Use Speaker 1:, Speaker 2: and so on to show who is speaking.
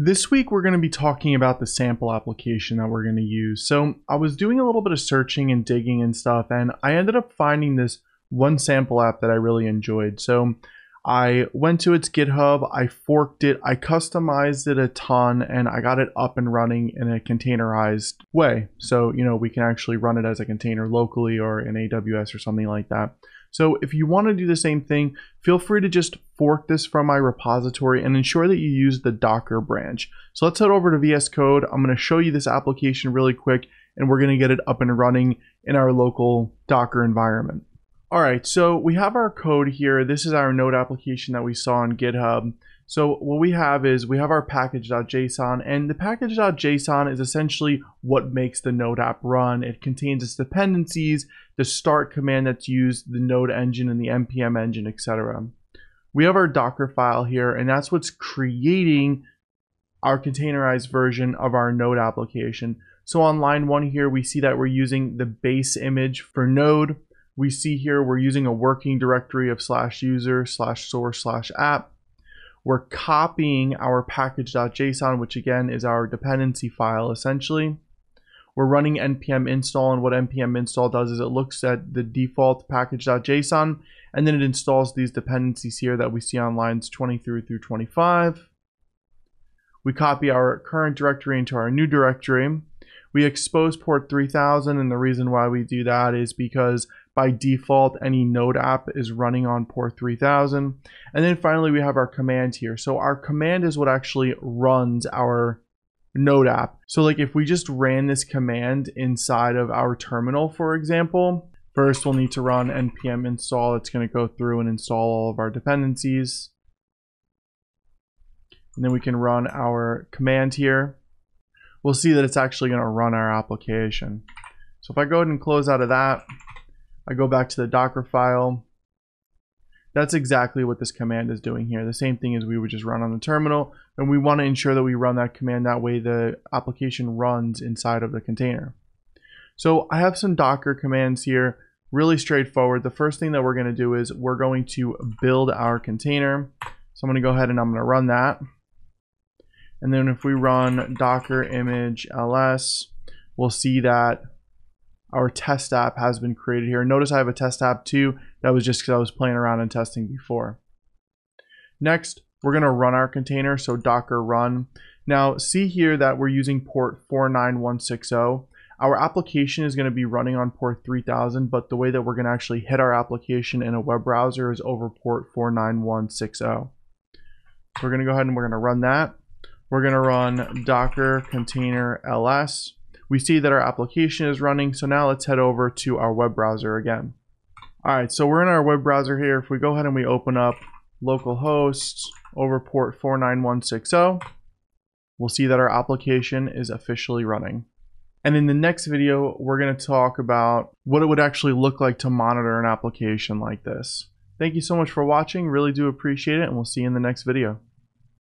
Speaker 1: This week we're going to be talking about the sample application that we're going to use. So I was doing a little bit of searching and digging and stuff and I ended up finding this one sample app that I really enjoyed. So I went to its GitHub, I forked it, I customized it a ton, and I got it up and running in a containerized way. So, you know, we can actually run it as a container locally or in AWS or something like that. So if you want to do the same thing, feel free to just fork this from my repository and ensure that you use the Docker branch. So let's head over to VS Code. I'm going to show you this application really quick and we're going to get it up and running in our local Docker environment. All right, so we have our code here. This is our node application that we saw on GitHub. So what we have is we have our package.json and the package.json is essentially what makes the node app run. It contains its dependencies, the start command that's used, the node engine and the npm engine, etc. We have our Docker file here and that's what's creating our containerized version of our node application. So on line one here, we see that we're using the base image for node. We see here we're using a working directory of slash user slash source slash app we're copying our package.json, which again is our dependency file essentially. We're running npm install, and what npm install does is it looks at the default package.json, and then it installs these dependencies here that we see on lines 23 through 25. We copy our current directory into our new directory. We expose port 3000, and the reason why we do that is because by default, any node app is running on port 3000. And then finally, we have our command here. So our command is what actually runs our node app. So like if we just ran this command inside of our terminal, for example, first we'll need to run npm install. It's going to go through and install all of our dependencies. And then we can run our command here. We'll see that it's actually going to run our application. So if I go ahead and close out of that, I go back to the Docker file. That's exactly what this command is doing here. The same thing as we would just run on the terminal. And we want to ensure that we run that command that way the application runs inside of the container. So I have some Docker commands here, really straightforward. The first thing that we're going to do is we're going to build our container. So I'm going to go ahead and I'm going to run that. And then if we run docker image ls, we'll see that our test app has been created here. Notice I have a test app too. That was just because I was playing around and testing before. Next, we're going to run our container. So docker run. Now see here that we're using port 49160. Our application is going to be running on port 3000, but the way that we're going to actually hit our application in a web browser is over port 49160. So we're going to go ahead and we're going to run that. We're going to run docker container ls we see that our application is running. So now let's head over to our web browser again. All right, so we're in our web browser here. If we go ahead and we open up localhost over port 49160, we'll see that our application is officially running. And in the next video, we're going to talk about what it would actually look like to monitor an application like this. Thank you so much for watching. Really do appreciate it, and we'll see you in the next video.